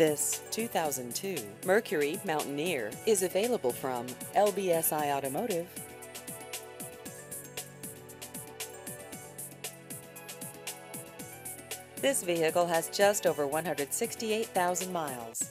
This 2002 Mercury Mountaineer is available from LBSI Automotive. This vehicle has just over 168,000 miles.